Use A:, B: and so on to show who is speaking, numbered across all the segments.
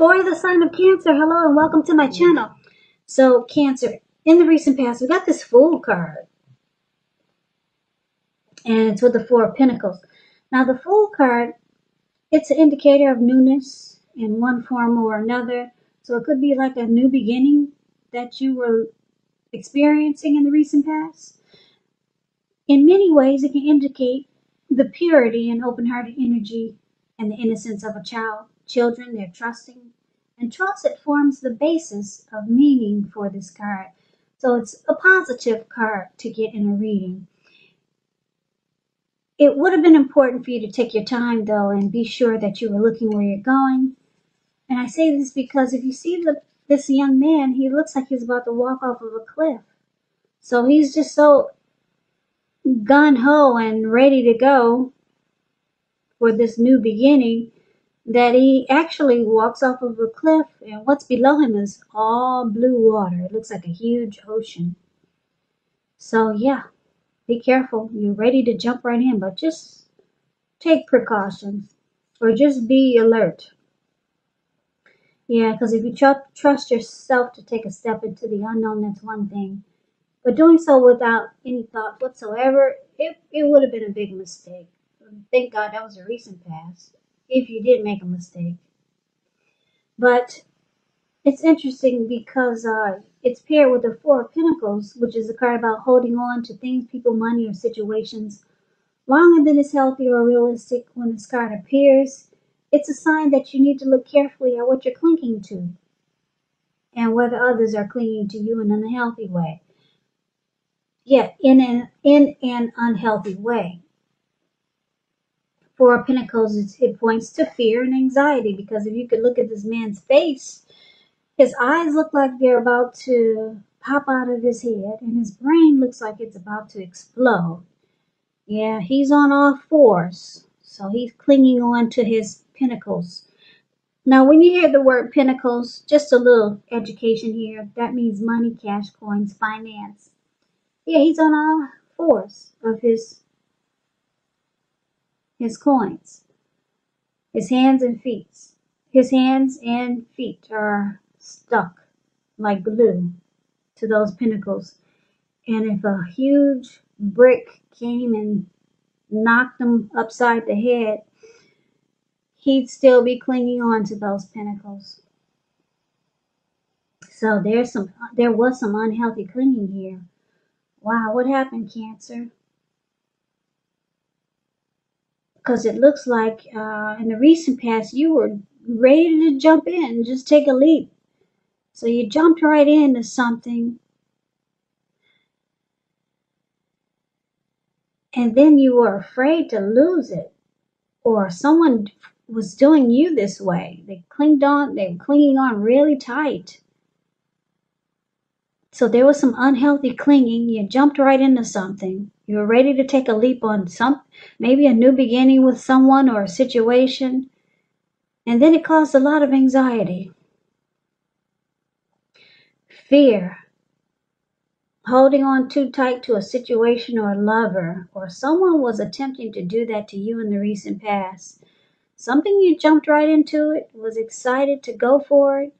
A: For the sign of Cancer, hello and welcome to my channel. So, Cancer, in the recent past, we got this Fool card. And it's with the Four of Pentacles. Now, the Fool card, it's an indicator of newness in one form or another. So, it could be like a new beginning that you were experiencing in the recent past. In many ways, it can indicate the purity and open hearted energy and the innocence of a child. Children, they're trusting. And trust, it forms the basis of meaning for this card. So it's a positive card to get in a reading. It would have been important for you to take your time though and be sure that you were looking where you're going. And I say this because if you see the, this young man, he looks like he's about to walk off of a cliff. So he's just so gun ho and ready to go for this new beginning that he actually walks off of a cliff and what's below him is all blue water. It looks like a huge ocean. So yeah, be careful. You're ready to jump right in, but just take precautions or just be alert. Yeah, because if you tr- trust yourself to take a step into the unknown, that's one thing. But doing so without any thought whatsoever, it, it would have been a big mistake. Thank God that was a recent past, if you did make a mistake. But it's interesting because uh, it's paired with the Four of Pentacles, which is a card about holding on to things, people, money, or situations longer than is healthy or realistic. When this card appears, it's a sign that you need to look carefully at what you're clinging to and whether others are clinging to you in an unhealthy way. Yeah, in an in an unhealthy way. Four of Pentacles, it points to fear and anxiety because if you could look at this man's face, his eyes look like they're about to pop out of his head, and his brain looks like it's about to explode. Yeah, he's on all fours, so he's clinging on to his pentacles. Now, when you hear the word pentacles, just a little education here, that means money, cash, coins, finance. Yeah, he's on all fours of his his coins. His hands and feet. His hands and feet are stuck like glue to those pentacles. And if a huge brick came and knocked him upside the head, he'd still be clinging on to those pentacles. So there's some there was some unhealthy clinging here. Wow, what happened, Cancer? Because it looks like uh, in the recent past you were ready to jump in, just take a leap. So you jumped right into something. And then you were afraid to lose it. Or someone was doing you this way. They clinged on, they were clinging on really tight. So there was some unhealthy clinging. You jumped right into something. You were ready to take a leap on some, maybe a new beginning with someone or a situation. And then it caused a lot of anxiety, fear, holding on too tight to a situation or a lover, or someone was attempting to do that to you in the recent past. Something you jumped right into it, was excited to go for it,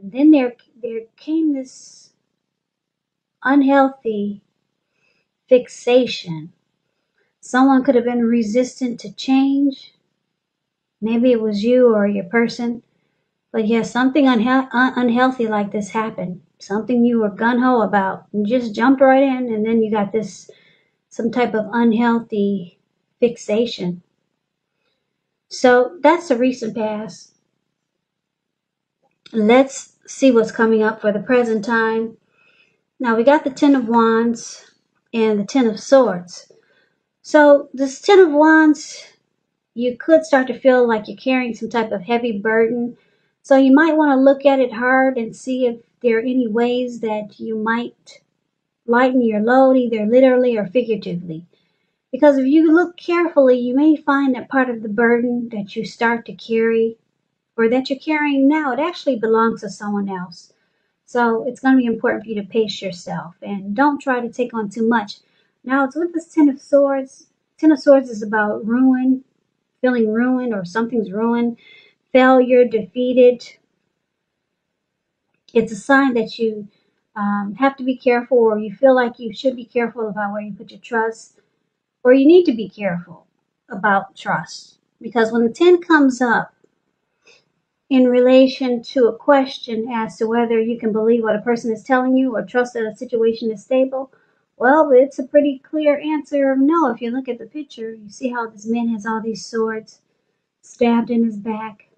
A: and then there there came this unhealthy fixation. Someone could have been resistant to change. Maybe it was you or your person. But yes, something unha- un- unhealthy like this happened. Something you were gun ho about. You just jumped right in, and then you got this some type of unhealthy fixation. So that's the recent past. Let's see what's coming up for the present time. Now we got the Ten of Wands and the Ten of Swords. So this Ten of Wands, you could start to feel like you're carrying some type of heavy burden. So you might want to look at it hard and see if there are any ways that you might lighten your load, either literally or figuratively. Because if you look carefully, you may find that part of the burden that you start to carry or that you're carrying now, it actually belongs to someone else. So it's going to be important for you to pace yourself and don't try to take on too much. Now it's with this Ten of Swords. Ten of Swords is about ruin, feeling ruined or something's ruined, failure, defeated, It's a sign that you um, have to be careful, or you feel like you should be careful about where you put your trust, or you need to be careful about trust. Because when the 10 comes up in relation to a question as to whether you can believe what a person is telling you or trust that a situation is stable, well, it's a pretty clear answer of no. If you look at the picture, you see how this man has all these swords stabbed in his back.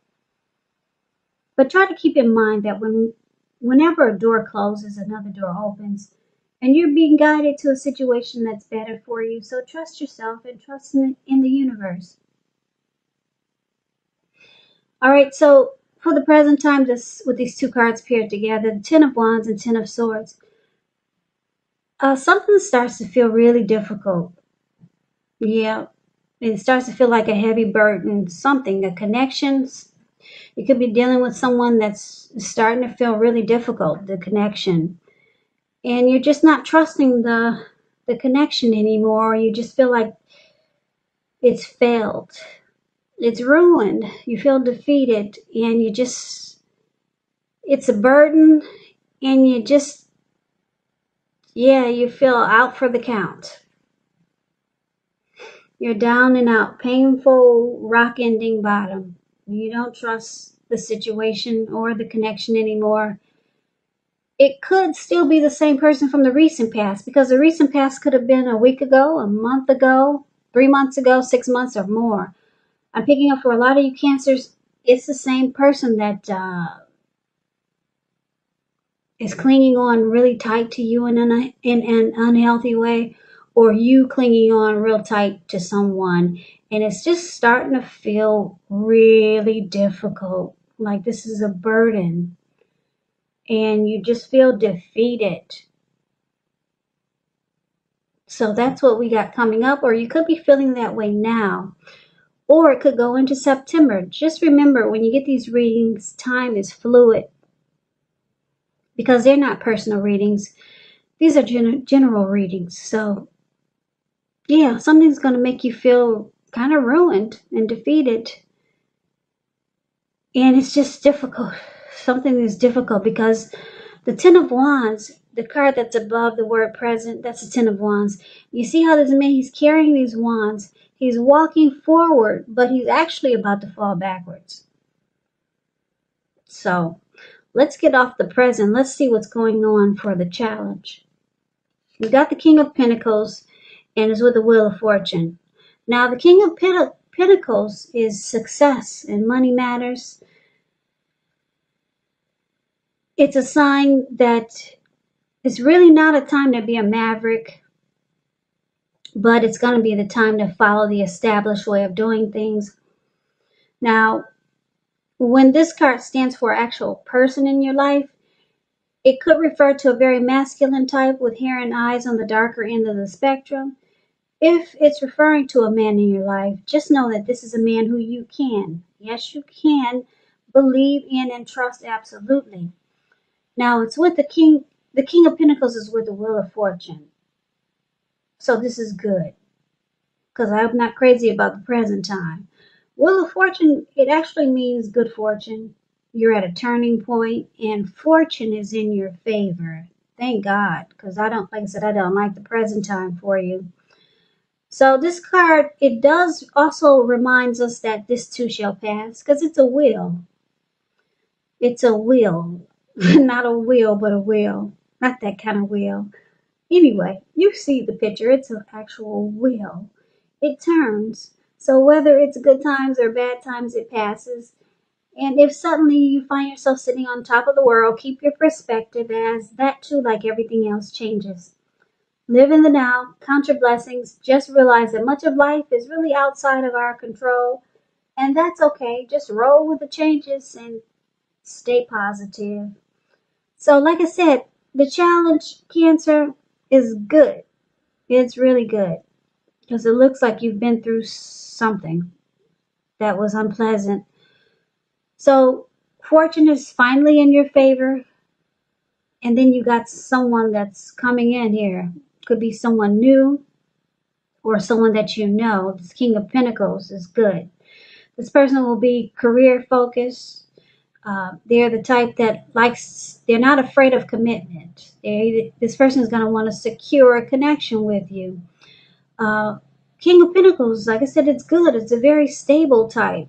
A: But try to keep in mind that when whenever a door closes, another door opens. And you're being guided to a situation that's better for you. So trust yourself and trust in, in the universe. All right, so for the present time, this with these two cards paired together, the Ten of Wands and Ten of Swords, uh, something starts to feel really difficult. Yeah, it starts to feel like a heavy burden, something, a connection. You could be dealing with someone that's starting to feel really difficult, the connection. And you're just not trusting the the connection anymore. You just feel like it's failed. It's ruined. You feel defeated and you just it's a burden and you just yeah, you feel out for the count. You're down and out, painful, rock ending bottom. You don't trust the situation or the connection anymore. It could still be the same person from the recent past because the recent past could have been a week ago, a month ago, three months ago, six months, or more. I'm picking up for a lot of you cancers, it's the same person that uh, is clinging on really tight to you in an, in an unhealthy way or you clinging on real tight to someone. And it's just starting to feel really difficult. Like this is a burden. And you just feel defeated. So that's what we got coming up or you could be feeling that way now or it could go into september just remember when you get these readings time is fluid because they're not personal readings these are gen- general readings so yeah, something's going to make you feel kind of ruined and defeated. And it's just difficult. Something is difficult because the Ten of Wands, the card that's above the word present, that's the Ten of Wands. You see how this man, he's carrying these wands. He's walking forward, but he's actually about to fall backwards. So let's get off the present. Let's see what's going on for the challenge. We got the King of Pentacles and is with the Wheel of Fortune. Now, the King of Pentacles is success and money matters. It's a sign that it's really not a time to be a maverick, but it's going to be the time to follow the established way of doing things. Now, when this card stands for actual person in your life, it could refer to a very masculine type with hair and eyes on the darker end of the spectrum. If it's referring to a man in your life, just know that this is a man who you can, yes, you can believe in and trust absolutely. Now, it's with the king, the king of pentacles is with the wheel of fortune. So this is good because I'm not crazy about the present time. Wheel of fortune, it actually means good fortune. You're at a turning point and fortune is in your favor. Thank God, because I don't, like I said, I don't like the present time for you. So this card, it does also reminds us that this too shall pass because it's a will. It's a will. Not a will, but a will. Not that kind of will. Anyway, you see the picture. It's an actual wheel. It turns. So whether it's good times or bad times, it passes. And if suddenly you find yourself sitting on top of the world, keep your perspective as that too, like everything else, changes. Live in the now, count your blessings, just realize that much of life is really outside of our control, and that's okay. Just roll with the changes and stay positive. So, like I said, the challenge cancer is good. It's really good because it looks like you've been through something that was unpleasant. So, fortune is finally in your favor. And then you got someone that's coming in here could be someone new or someone that you know. This King of Pentacles is good. This person will be career focused. Uh, they're the type that likes, they're not afraid of commitment. They, this person is going to want to secure a connection with you. Uh, King of Pentacles, like I said, it's good. It's a very stable type.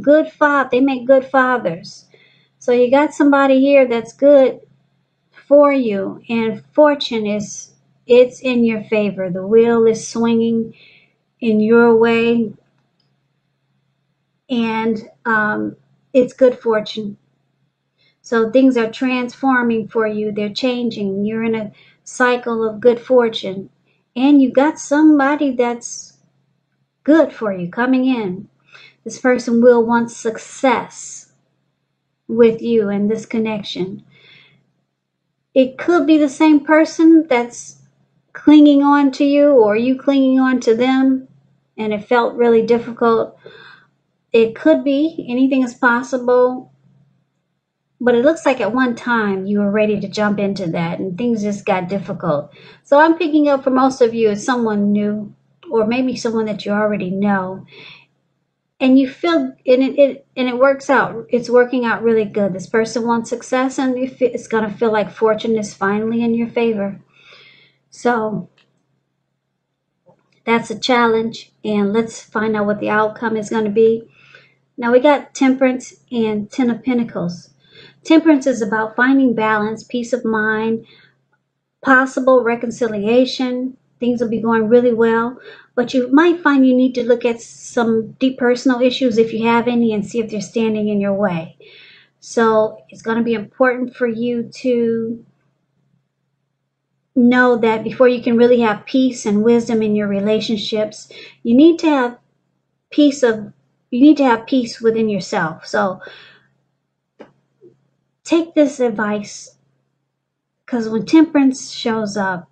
A: Good father. They make good fathers. So you got somebody here that's good for you, and fortune is it's in your favor. The wheel is swinging in your way, and um, it's good fortune. So things are transforming for you. They're changing. You're in a cycle of good fortune, and you got somebody that's good for you coming in. This person will want success with you and this connection. It could be the same person that's clinging on to you or you clinging on to them and it felt really difficult. It could be, anything is possible. But it looks like at one time you were ready to jump into that and things just got difficult. So I'm picking up for most of you as someone new or maybe someone that you already know. And you feel and it, it and it works out. It's working out really good. This person wants success and it's going to feel like fortune is finally in your favor. So that's a challenge and let's find out what the outcome is going to be now we got temperance and ten of pentacles temperance is about finding balance peace of mind possible reconciliation things will be going really well but you might find you need to look at some deep personal issues if you have any and see if they're standing in your way. So it's going to be important for you to know that before you can really have peace and wisdom in your relationships, you need to have peace of you need to have peace within yourself. So take this advice because when temperance shows up,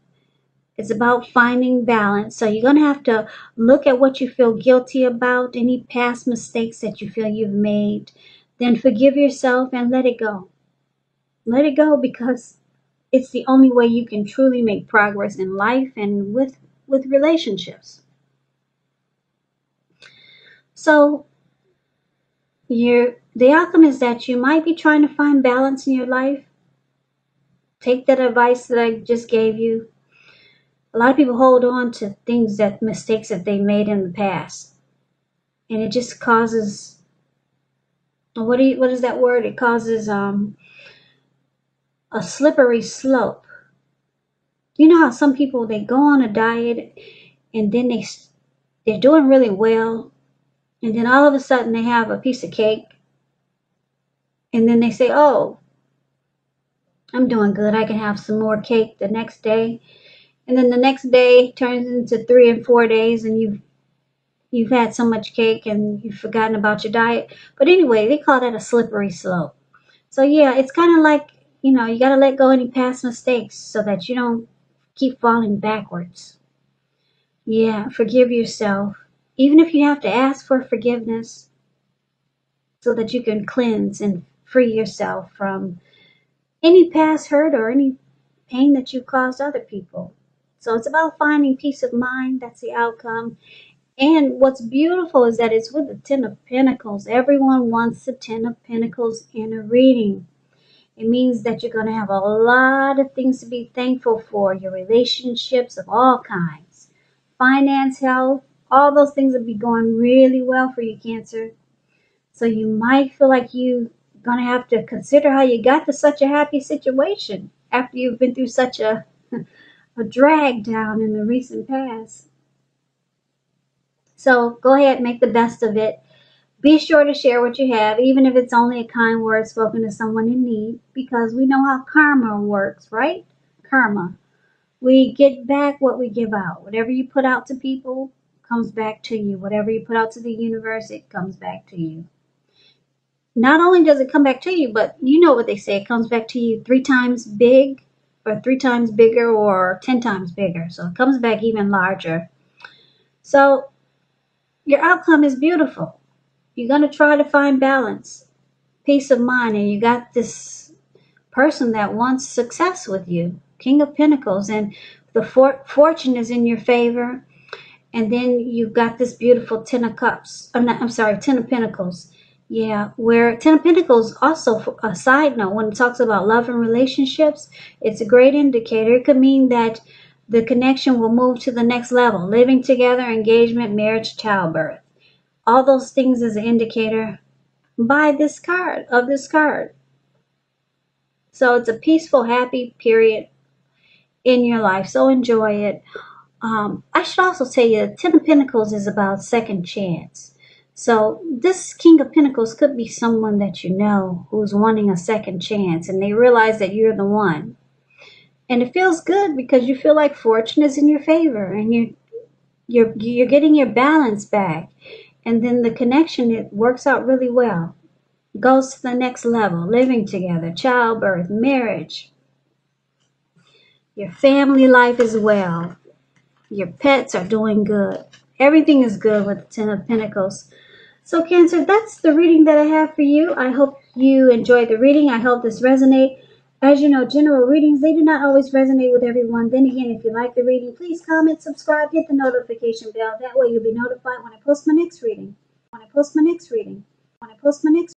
A: it's about finding balance. So you're going to have to look at what you feel guilty about, any past mistakes that you feel you've made. Then forgive yourself and let it go. Let it go because it's the only way you can truly make progress in life and with with relationships. So you the outcome is that you might be trying to find balance in your life. Take that advice that I just gave you. A lot of people hold on to things that mistakes that they made in the past. And it just causes what do you, what is that word? It causes um a slippery slope. You know how some people they go on a diet and then they they're doing really well and then all of a sudden they have a piece of cake. And then they say oh i'm doing good. I can have some more cake the next day. And then the next day turns into three and four days and you've you've had so much cake and you've forgotten about your diet. But anyway they call that a slippery slope. So yeah it's kind of like you know you got to let go any past mistakes so that you don't keep falling backwards. Yeah forgive yourself even if you have to ask for forgiveness so that you can cleanse and free yourself from any past hurt or any pain that you caused other people so it's about finding peace of mind. That's the outcome. And what's beautiful is that it's with the Ten of Pentacles. Everyone wants the Ten of Pentacles in a reading. It means that you're going to have a lot of things to be thankful for. Your relationships of all kinds. Finance, health, all those things would be going really well for you, Cancer. So you might feel like you're going to have to consider how you got to such a happy situation after you've been through such a a drag down in the recent past. So go ahead, make the best of it. Be sure to share what you have, even if it's only a kind word spoken to someone in need, because we know how karma works, right? Karma. We get back what we give out. Whatever you put out to people comes back to you. Whatever you put out to the universe, it comes back to you. Not only does it come back to you, but you know what they say, it comes back to you three times big or three times bigger or 10 times bigger. So it comes back even larger. So your outcome is beautiful. You're going to try to find balance, peace of mind, and you got this person that wants success with you, King of Pentacles, and the for- fortune is in your favor. And then you've got this beautiful Ten of Cups. Uh, I'm, not, I'm sorry, Ten of Pentacles. Yeah, where Ten of Pentacles also, a side note, when it talks about love and relationships, it's a great indicator. It could mean that the connection will move to the next level living together, engagement, marriage, childbirth. All those things is an indicator by this card, of this card. So it's a peaceful, happy period in your life. So enjoy it. Um, I should also tell you, Ten of Pentacles is about second chance. So this King of Pentacles could be someone that you know who's wanting a second chance and they realize that you're the one. And it feels good because you feel like fortune is in your favor and you you're you're getting your balance back. And then the connection it works out really well. Goes to the next level, living together, childbirth, marriage. Your family life as well. Your pets are doing good. Everything is good with the Ten of Pentacles. So Cancer, that's the reading that I have for you. I hope you enjoyed the reading. I hope this resonates. As you know, general readings, they do not always resonate with everyone. Then again, if you like the reading, please comment, subscribe, hit the notification bell. That way you'll be notified when I post my next reading. When I post my next reading. When I post my next